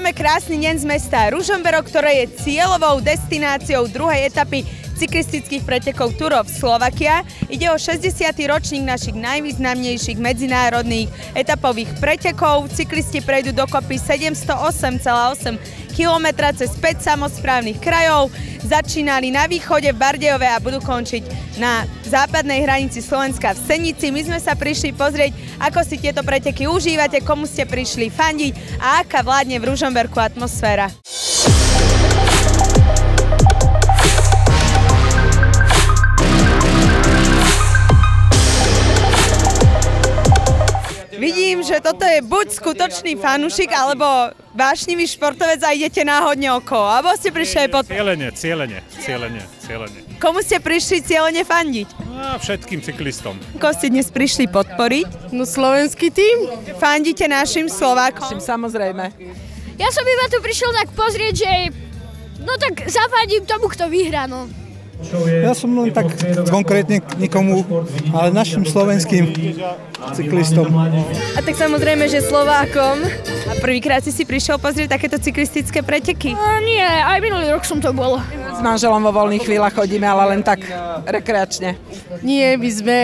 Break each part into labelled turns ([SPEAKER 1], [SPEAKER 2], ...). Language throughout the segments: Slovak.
[SPEAKER 1] Startujeme krásny deň z mesta Ružomberok, ktoré je cieľovou destináciou druhej etapy cyklistických pretekov Turov Slovakia. Ide o 60. ročník našich najvýznamnejších medzinárodných etapových pretekov. Cyklisti prejdú dokopy 708,8 km cez 5 samozprávnych krajov. Začínali na východe v Bardejove a budú končiť na západnej hranici Slovenska v Senici. My sme sa prišli pozrieť, ako si tieto preteky užívate, komu ste prišli fandiť a aká vládne v Ružomberku atmosféra. Vidím, že toto je buď skutočný fanúšik, alebo vášnivý športovec a idete náhodne okolo. Alebo ste prišli aj pod...
[SPEAKER 2] Cieľene, cieľene, cieľene, cieľene.
[SPEAKER 1] Komu ste prišli cieľene fandiť?
[SPEAKER 2] A všetkým cyklistom.
[SPEAKER 1] Koho ste dnes prišli podporiť?
[SPEAKER 3] No slovenský tým?
[SPEAKER 1] Fandíte našim Slovákom?
[SPEAKER 3] Samozrejme.
[SPEAKER 4] Ja som iba tu prišiel tak pozrieť, že no tak zafandím tomu, kto vyhrá, no.
[SPEAKER 5] Ja som len tak konkrétne nikomu, ale našim slovenským cyklistom.
[SPEAKER 4] A tak samozrejme, že Slovákom.
[SPEAKER 1] A prvýkrát si si prišiel pozrieť takéto cyklistické preteky?
[SPEAKER 4] A nie, aj minulý rok som to bol.
[SPEAKER 3] S manželom vo voľných chvíľach chodíme, ale len tak rekreačne.
[SPEAKER 6] Nie, my sme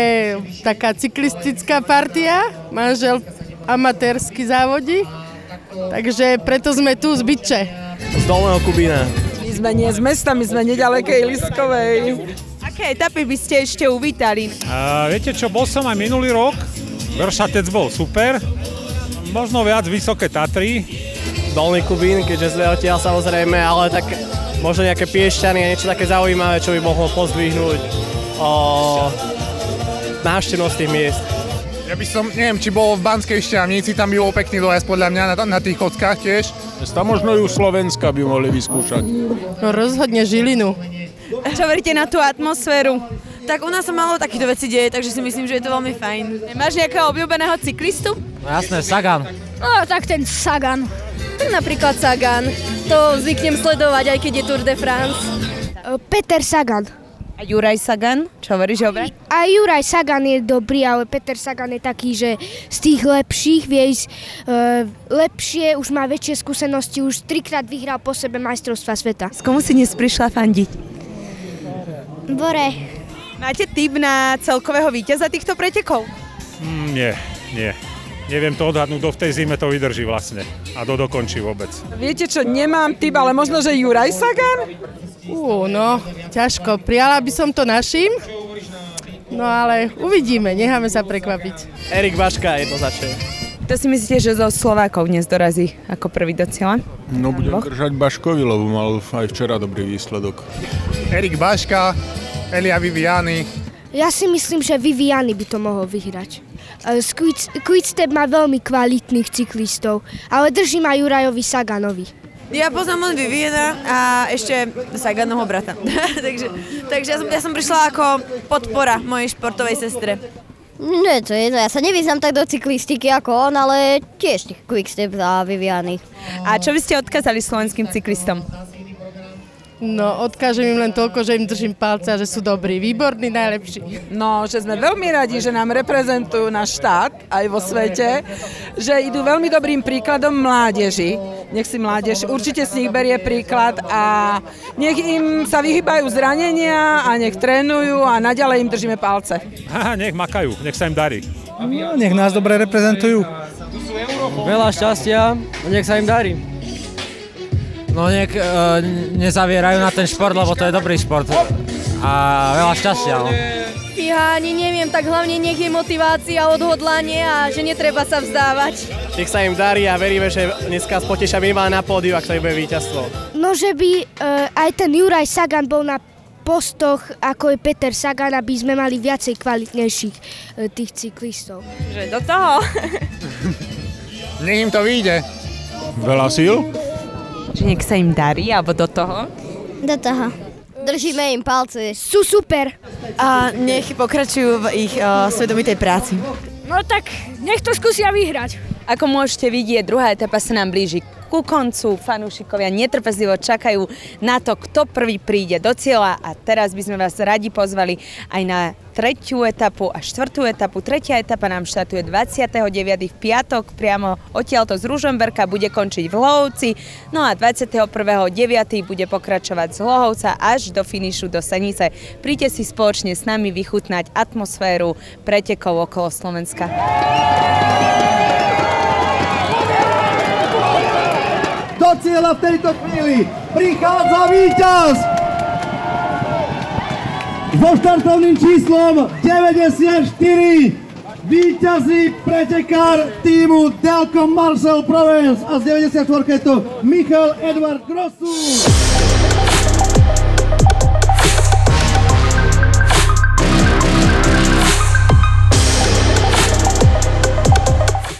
[SPEAKER 6] taká cyklistická partia, manžel amatérsky závodí, takže preto sme tu z Byče.
[SPEAKER 7] Z Dolného Kubína.
[SPEAKER 3] Sme nie z mesta, my sme nedalekej Liskovej.
[SPEAKER 1] Aké etapy by ste ešte uvítali?
[SPEAKER 2] A viete čo, bol som aj minulý rok. Vršatec bol super. Možno viac Vysoké Tatry.
[SPEAKER 7] Dolný Kubín, keďže sme odtiaľ samozrejme, ale tak možno nejaké piešťany a niečo také zaujímavé, čo by mohlo pozdvihnúť o návštevnosť tých miest.
[SPEAKER 8] Ja by som, neviem, či bol v Banskej Štiavnici, tam by bol pekný dojazd podľa mňa na, na tých kockách tiež.
[SPEAKER 9] Tam možno ju Slovenska by mohli vyskúšať.
[SPEAKER 6] No rozhodne Žilinu.
[SPEAKER 1] Čo veríte na tú atmosféru?
[SPEAKER 10] Tak u nás sa malo takýchto veci deje, takže si myslím, že je to veľmi fajn.
[SPEAKER 1] Nemáš nejakého obľúbeného cyklistu?
[SPEAKER 7] No jasné, Sagan.
[SPEAKER 4] No tak ten Sagan.
[SPEAKER 10] Tak napríklad Sagan. To zvyknem sledovať, aj keď je Tour de France.
[SPEAKER 4] Peter Sagan.
[SPEAKER 1] A Juraj Sagan? Čo veríš, Obre?
[SPEAKER 4] A Juraj Sagan je dobrý, ale Peter Sagan je taký, že z tých lepších, vieš, uh, lepšie, už má väčšie skúsenosti, už trikrát vyhral po sebe majstrovstva sveta.
[SPEAKER 1] S komu si dnes prišla fandiť?
[SPEAKER 4] Bore.
[SPEAKER 1] Máte tip na celkového víťaza týchto pretekov?
[SPEAKER 2] Mm, nie, nie. Neviem to odhadnúť, kto v tej zime to vydrží vlastne. A do dokončí vôbec.
[SPEAKER 3] Viete čo, nemám typ, ale možno, že Juraj Sagan?
[SPEAKER 6] Ú, no, ťažko. Prijala by som to našim, no ale uvidíme, necháme sa prekvapiť.
[SPEAKER 7] Erik Baška jednoznačne.
[SPEAKER 1] Kto si myslíte, že zo Slovákov dnes dorazí ako prvý do cieľa?
[SPEAKER 9] No budem držať Baškovi, lebo mal aj včera dobrý výsledok.
[SPEAKER 8] Erik Baška, Elia Viviani.
[SPEAKER 4] Ja si myslím, že Viviani by to mohol vyhrať. Uh, Quickstep má veľmi kvalitných cyklistov, ale držím aj Jurajovi Saganovi.
[SPEAKER 10] Ja poznám len Viviana a ešte Saganovho brata. takže takže ja, som, ja som prišla ako podpora mojej športovej sestre.
[SPEAKER 11] Nie, to je to. Ja sa nevyznam tak do cyklistiky ako on, ale tiež Quickstep a Viviany.
[SPEAKER 1] A čo by ste odkázali slovenským cyklistom?
[SPEAKER 6] No, odkážem im len toľko, že im držím palce a že sú dobrí, výborní, najlepší.
[SPEAKER 3] No, že sme veľmi radi, že nám reprezentujú náš štát aj vo svete, že idú veľmi dobrým príkladom mládeži. Nech si mládež určite z nich berie príklad a nech im sa vyhýbajú zranenia a nech trénujú a naďalej im držíme palce.
[SPEAKER 2] Aha, nech makajú, nech sa im darí.
[SPEAKER 5] No, nech nás dobre reprezentujú.
[SPEAKER 7] Veľa šťastia, nech sa im darí. No nech e, nezavierajú na ten šport, lebo to je dobrý šport. A veľa šťastia. No.
[SPEAKER 10] Ja ani neviem, tak hlavne nech je motivácia, odhodlanie a že netreba sa vzdávať.
[SPEAKER 7] Nech sa im darí a veríme, že dneska spoteša minimálne na pódiu, ak to bude víťazstvo.
[SPEAKER 4] No, že by uh, aj ten Juraj Sagan bol na postoch, ako je Peter Sagan, aby sme mali viacej kvalitnejších uh, tých cyklistov.
[SPEAKER 1] Že do toho.
[SPEAKER 8] Nech im to vyjde.
[SPEAKER 9] Veľa síl?
[SPEAKER 1] Že nech sa im darí, alebo do toho?
[SPEAKER 11] Do toho. Držíme im palce.
[SPEAKER 4] Sú super.
[SPEAKER 10] A nech pokračujú v ich uh, svedomitej práci.
[SPEAKER 4] No tak nech to skúsia vyhrať.
[SPEAKER 1] Ako môžete vidieť, druhá etapa sa nám blíži ku koncu. Fanúšikovia netrpezlivo čakajú na to, kto prvý príde do cieľa a teraz by sme vás radi pozvali aj na tretiu etapu a štvrtú etapu. Tretia etapa nám štartuje 29. v piatok, priamo odtiaľto z Ružomberka, bude končiť v Hlohovci, no a 21.9. bude pokračovať z Hlohovca až do finišu do Senice. Príďte si spoločne s nami vychutnať atmosféru pretekov okolo Slovenska.
[SPEAKER 12] Do cieľa v tejto chvíli prichádza víťaz! So štartovným číslom 94 víťazí pretekár týmu Delco Marcel Provence a z 94 je to Michal Edward Grossu.